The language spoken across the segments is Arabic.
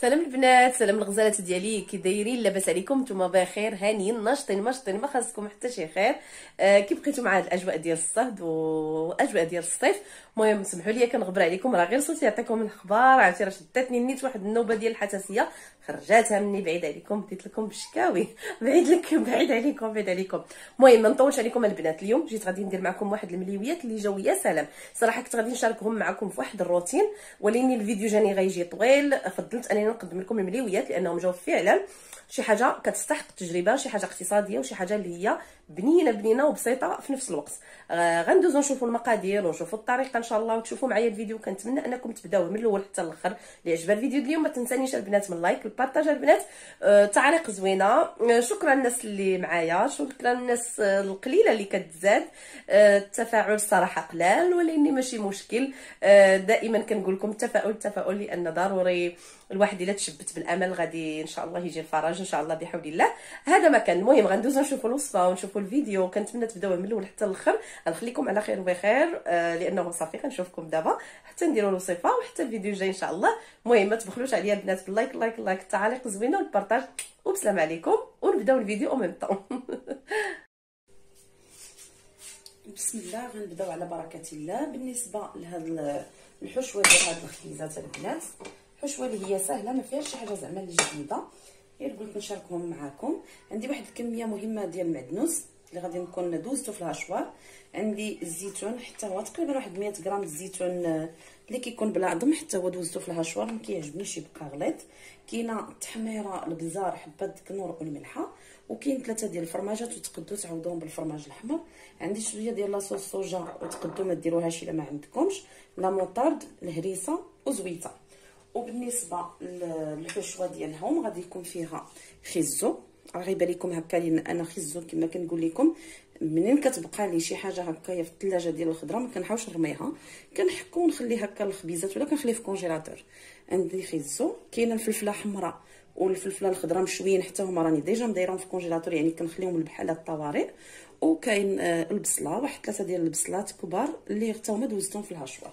سلام البنات سلام الغزالات ديالي. كي دايرين لاباس عليكم نتوما بخير هانيين ناشطين ماشطين ما خاصكم حتى شي خير. آه كي بقيتوا مع هاد الأجواء ديال الصهد واجواء ديال الصيف. المهم سمحوا لي كنغبر عليكم راه غير صوتي يعطيكم الأخبار عرفتي راه شداتني نيت واحد النوبة ديال الحساسية. خرجاتها مني بعيد عليكم بديت لكم بالشكاوي. بعيد لكم بعيد عليكم بعيد عليكم. المهم ما نطولش عليكم البنات اليوم جيت غادي ندير معكم واحد المليويات اللي جاو يا سلام. صراحة كنت غادي نشاركهم معكم في واحد الروتين ولكن الفيديو جاني غيجي طويل. فضلت انني نقدم لكم المليويات لأنهم جاو فعلا شي حاجة كتستحق التجربة شي حاجة اقتصادية وشي حاجة اللي هي بنينة بنينة وبسيطة في نفس الوقت. آه غندوزو نشوفوا المقادير ونشوفوا الطريقة إن شاء الله وتشوفوا معايا الفيديو. كنتمنى أنكم تبداو من الأول حتى الأخر. اللي عجبها الفيديو اليوم ما تنسانيش البنات من لايك البارطاج البنات. آه تعليق زوينة. آه شكرا الناس اللي معايا. شكرا الناس آه القليلة اللي كتزاد. آه التفاعل الصراحه قلال ولكن ماشي مشكل. آه دائما كنقول لكم التفاؤل التفاؤل لأن ضروري. الواحد إلا تشبت بالأمل غادي إن شاء الله يجي الفرج إن شاء الله بحول الله. هذا ما كان. المهم غندوزو نشوفوا الوصفة ونشوفوا الفيديو كنتمنى تبداو من الأول حتى الآخر. غنخليكم على خير وبخير آه لأنه صافي غنشوفكم دابا. حتى نديروا الوصفه وحتى الفيديو الجاي إن شاء الله. المهم ما تبخلوش عليا البنات بال like like like التعاليق زوينه وال partage. وبسلام عليكم. ونبداو الفيديو أو ميم طون بسم الله غنبداو على بركة الله. بالنسبة لهاد الحشوة ديال هاد الخبيزات البنات حشوة اللي هي سهلة ما فيهاش شي حاجة زعما اللي جديدة. غير قلت نشاركهم معكم عندي واحد الكمية مهمة ديال المعدنوس اللي غادي نكون دوزته في الهشوار عندي الزيتون حتى هو تقريبا واحد 100 غرام الزيتون اللي كيكون بلا عظم حتى هو دوزته في الهشوار ما كيعجبنيش يبقى غليظ كاينة التحميره البزار حبه الكنور والملحه وكاين ثلاثة ديال الفرماجات وتقدوا تعوضوهم بالفرماج الأحمر. عندي شوية ديال لاصوص صوجا وتقدوا ما ديروهاش إلا ما عندكمش. لا موطارد الهريسة وزويتة. وبالنسبة للحشوه ديالهم غادي يكون فيها خزو. راه غيبان لكم هكا لأن أنا خزو كما كنقول لكم. منين كتبقى لي شي حاجة هكايا في الثلاجة ديال الخضرة ما كنحاولش نرميها. كنحكو ونخلي هكا الخبيزات ولا كنخليه في congélateur. عندي خزو. كاينة الفلفلة حمراء والفلفلة الخضراء مشويين حتى هما راني déjà مدايرهم في congélateur يعني كنخليهم بحال الطوارئ. وكاين آه البصلة واحد ثلاثة ديال البصلات كبار اللي حتى هما دوزتهم في ال hachoir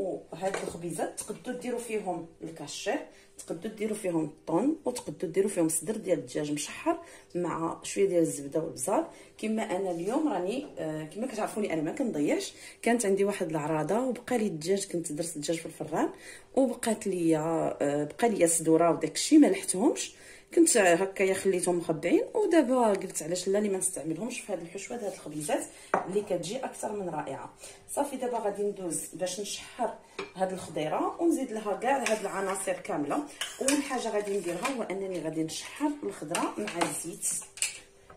وهاد الخبيزات تقدروا ديروا فيهم الكاشير تقدروا ديروا فيهم الطون وتقدروا ديروا فيهم صدر ديال الدجاج مشحر مع شوية ديال الزبده والبزار. كما أنا اليوم راني آه كما كتعرفوني أنا ما كنضيعش كانت عندي واحد العراضه وبقى لي الدجاج كنت درت الدجاج في الفران وبقات لي آه بقى لي الصدوره وداكشي ما لحتهمش. كنت هكايا خليتهم مخبعين ودابا قلت علاش لا ما نستعملهمش في هذه الحشوة هذه الخبيزات اللي كتجي أكثر من رائعة. صافي دابا غادي ندوز باش نشحر هذه الخضيرة ونزيد لها كاع هذه العناصر كاملة. أول حاجة غادي نديرها هو أنني غادي نشحر الخضرة مع الزيت.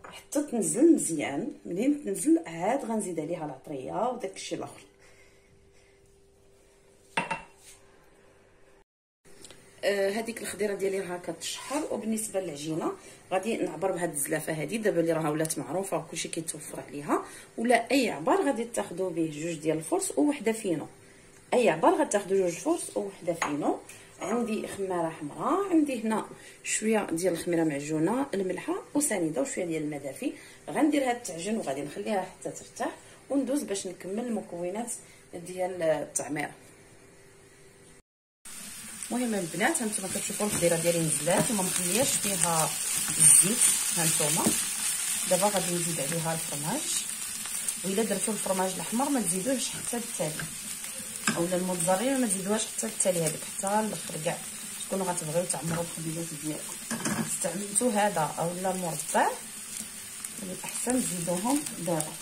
حتى تنزل مزيان منين تنزل؟ عاد غنزيد عليها العطرية وداك الشيء الآخر. هذيك الخضيرة ديالي راها كتشحر. وبالنسبة للعجينة غادي نعبر بهاد الزلافة هذه دابا اللي راها ولات معروفة وكلشي كيتوفر عليها. ولا أي عبار غادي تاخذوا به جوج ديال الفرص ووحدة فينو. أي عبار غتاخذوا جوج فرص ووحدة فينو. عندي خمارة حمراء عندي هنا شوية ديال الخميرة معجونة الملحة وسنيدة وشوية ديال الماء دافي غندير هاد التعجن وغادي نخليها حتى ترتاح وندوز باش نكمل المكونات ديال التعمير. المهم البنات هانتوما كتشوفوا الخضيره ديالي نزلات وما مخلياش فيها الزيت هانتوما. دابا غادي نزيد عليها الفرماج. وإلا درتو الفرماج الأحمر ما تزيدوهش حتى التالي. أولا الموتزاريلا ما تزيدوهاش حتى التالي هذيك حتى الأخر كاع. تكونوا غتبغيو تعمروا الخبيزات ديالكم استعملتو هذا اولا مربع من الأحسن تزيدوهم دابا.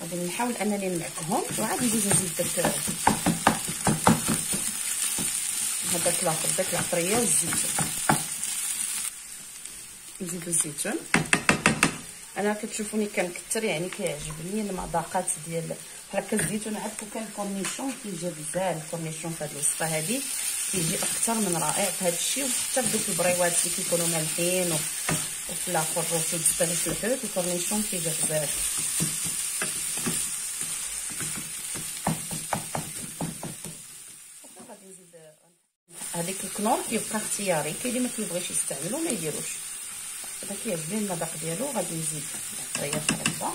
غادي نحاول أنني نمعكهم وعاد ندوز نزيد داك هذاك الآخر داك العطرية والزيتون. نزيدو الزيتون. أنا كتشوفوني كنكثر يعني كيعجبني المذاقات ديال بحال هكا الزيتون عاد كان ال cornichon كيجي غزال ال cornichon في هذه الوصفه هذه كيجي أكثر من رائع في هذا الشيء وحتى في دوك البريوات اللي كيكونوا مالحين وفي الآخر الروتو في الحوت ال cornichon كيجي غزال هذيك الكنور كيبقى اختياري. كاين اللي ما كيبغيش يستعملو ما يديروش. هذا كيعجبني المذاق ديالو غادي نزيد العطريه خالصه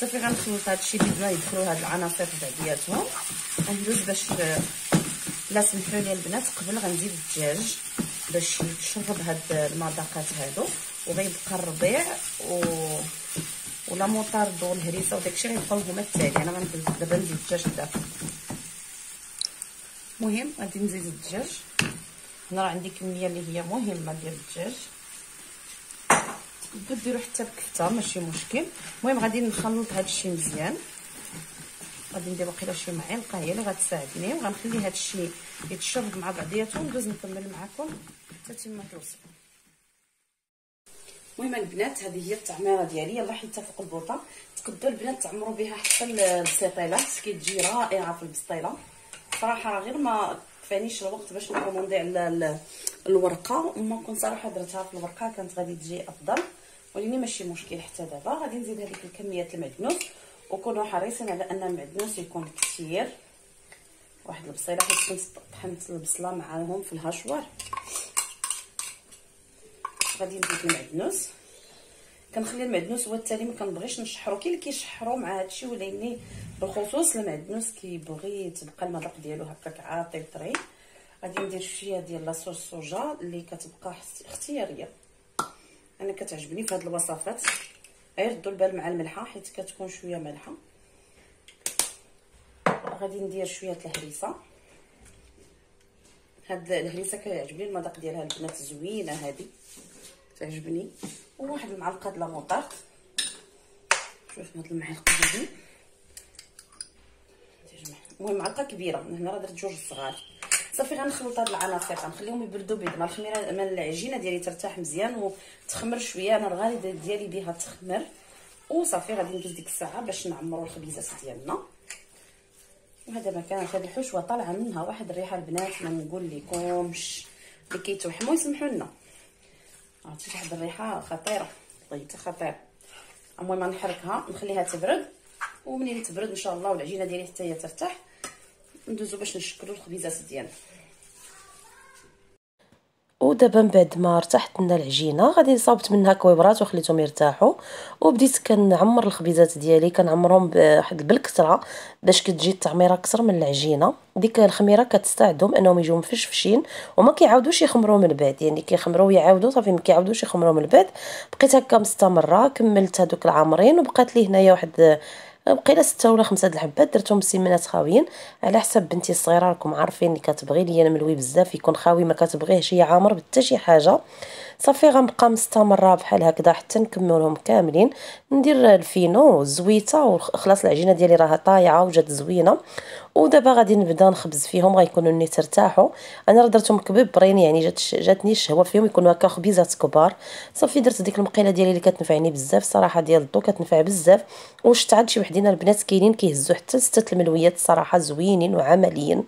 صافي غنخلط هادشي بما يدخلوا هاد العناصر بعضياتهم غندوز باش لا سمحوا لي البنات. قبل غنزيد الدجاج باش يتشرب هاد المذاقات هادو وغيبقى الربيع و ولا موطارد والهريسه وداكشي غيبقاو هما التالي. أنا غنزيد دابا نزيد الدجاج لداخل المهم غادي نزيد الدجاج. هنا راه عندي كمية اللي هي مهمة ديال الدجاج. تقدروا ديروا حتى بكفتة ماشي مشكل. المهم غادي نخلط هذا الشيء مزيان. غادي ندير واقيلا شي معلقة هي اللي غتساعدني. وغنخلي هذا الشيء يتشرب مع بعضياتو. وندوز نكمل معكم حتى تما الوصفه المهم البنات هذه هي التعميره ديالي. يلاه حيتها فوق البوطة. تقدروا البنات تعمروا بها حتى البسطيلات كتجي رائعة في البسطيلة. صراحة غير ما كفانيش الوقت باش نكوموندي على الورقة وما كنت صراحة درتها في الورقة كانت غادي تجي أفضل ولكن ماشي مشكل حتى دابا. غادي نزيد هذيك الكميات المعدنوس وكونوا حريصين على أن المعدنوس يكون كثير. واحد البصيلة حيت كنت طحنت البصلة معاهم في الهاشوار. غادي نزيد المعدنوس. كنخلي المعدنوس هو التالي ما كنبغيش نشحرو. كاين اللي كيشحرو مع هادشي ولكن بالخصوص المعدنوس كيبغي تبقى المذاق ديالو هكاك عاطل طري. غادي ندير شوية ديال لاصوص الصوجا اللي كتبقى اختيارية. أنا كتعجبني في هاد الوصفات. غير ردوا البال مع الملحة حيت كتكون شوية مالحه غادي ندير شوية الهريسة. هاد الهريسة كيعجبني المذاق ديالها البنات زوينة هادي. تعجبني. وواحد المعلقة د لاموطارد شوف هاد المعلقة هادي. المهم معلقة كبيرة من هنا راه درت جوج صغار. صافي غنخلط هاد العناصر غنخليهم يبردوا بيض. مع الخميرة مع العجينة ديالي ترتاح مزيان وتخمر شوية. أنا الغالبه ديالي بها تخمر. وصافي غادي ندوز ديك الساعة باش نعمروا الخبيزات ديالنا. وهذا ما كانت هذه الحشوه طالعة منها واحد الريحة البنات ما نقول لكمش اللي كيتوحموا يسمحوا لنا عرفتي واحد الريحة؟ خطيرة. طيبه خطيره المهم نحركها نخليها تبرد. ومنين تبرد؟ إن شاء الله والعجينة ديالي حتى هي ترتاح. ندوزو باش نشكلوا الخبيزات ديالنا. ودابا من بعد ما ارتاحت لنا العجينة غادي صابت منها كويبرات وخليتهم يرتاحوا. وبديت كنعمر الخبيزات ديالي كنعمرهم بواحد بالكثرة باش كتجي التعميرة أكثر من العجينة. ديك الخميرة كتستعدهم أنهم يجيو مفشفشين وما كيعاودوش يخمروا من بعد. يعني كيخمروا ويعاودوا صافي ما كيعاودوش يخمروا من بعد. بقيت هكا مستمرة كملت هذوك العامرين وبقات لي هنايا واحد بقينا ستة ولا خمسة د الحبات درتهم بسيمانات خاويين. على حسب بنتي الصغيرة راكم عارفين اللي كتبغي ليا ملوي بزاف يكون خاوي ما كتبغيهش هي عامر بتا شي حاجة. صافي غنبقى مستمرة بحال هكذا حتى نكملهم كاملين. ندير الفينو الزويته وخلاص العجينة ديالي راها طايعة وجات زوينة. ودابا غادي نبدا نخبز فيهم غيكونوا نيت ارتاحوا أنا راه درتهم كبيبرين يعني جات جاتني الشهوة فيهم يكونوا هكا خبيزات كبار. صافي درت ديك المقيلة ديالي اللي كتنفعني بزاف صراحة ديال الضو كتنفع بزاف. وشفت عاد شي وحدين البنات كاينين كيهزوا حتى ستة الملويات صراحة زوينين وعمليين.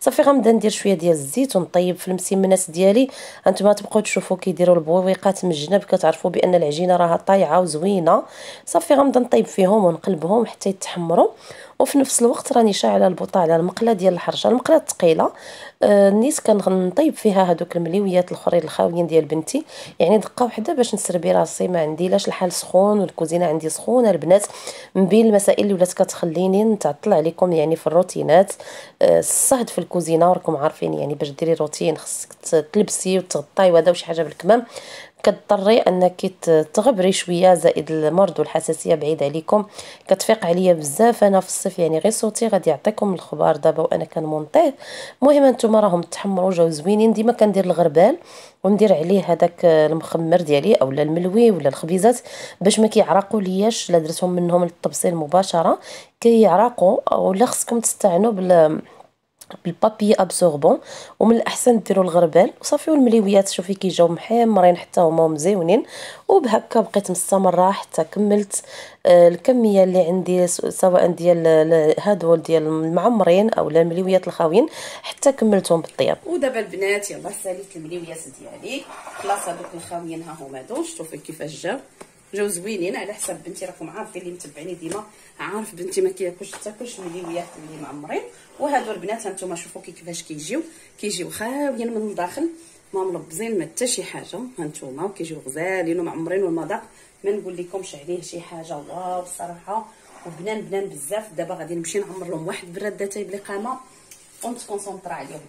صافي غنبدا ندير شوية ديال الزيت ونطيب في المسمنات ديالي. أنتما تبقاو تشوفوا كيديروا البويقات من الجناب كتعرفوا بأن العجينة راها طايعة وزوينة. صافي غنبدا نطيب فيهم ونقلبهم حتى يتحمروا. وفي نفس الوقت راني شاعلة البوطه على المقلة ديال الحرشة. المقلة الثقيله آه نيت كنطيب فيها هذوك المليويات الاخرين الخاويين ديال بنتي. يعني دقة واحدة باش نسربي راسي. ما عندي لاش الحال سخون والكوزينة عندي سخونة. البنات من بين المسائل اللي ولات كتخليني نتعطل عليكم يعني في الروتينات. آه الصهد في الكوزينة وراكم عارفين يعني باش ديري روتين خصك تلبسي وتغطاي وهذا وشي حاجة بالكمام. كتضطري انك تغبري شوية زائد المرض والحساسية بعيد عليكم. كتفيق عليا بزاف أنا في الصيف يعني غير صوتي غادي يعطيكم الخبار دابا وأنا كنمونطيه المهم أنتم راهم تحمروا جاو زوينين. ديما كندير الغربال وندير عليه هذاك المخمر ديالي اولا الملوي ولا الخبيزات باش ما كيعرقوا لياش. لا درتهم منهم للطبسيل مباشرة. كيعرقوا ولا خصكم تستعنوا بال بالبابي ابسوربون ومن الأحسن ديروا الغربال وصافي والمليويات شوفي كيجاو محمرين حتى هما مزيونين. وبهكا بقيت مستمرة حتى كملت آه الكمية اللي عندي سواء ديال هادول ديال المعمرين أو المليويات الخاويين حتى كملتهم بالطياب. ودابا البنات يلاه ساليت المليويات ديالي. خلاص هذوك الخاويين ها هما هادو شوفي كيفاش جاو جاو زوينين على حساب بنتي راكم عارفين اللي متبعيني ديما عارف بنتي ما كياكلش تاكلش المليويات اللي معمرين وهادو البنات هانتوما شوفوا كيفاش كيجيو. كيجيو خاويين من الداخل ما ملبزين ما حتى شي حاجة هانتوما. كيجيو غزالين ومعمرين والمذاق ما نقول لكمش عليه شي حاجة واو الصراحه وبنان بنان بزاف. دابا غادي نمشي نعمر لهم واحد براد تايب لقامه ونتكونسونطرا عليهم.